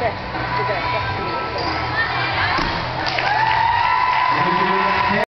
对就这两个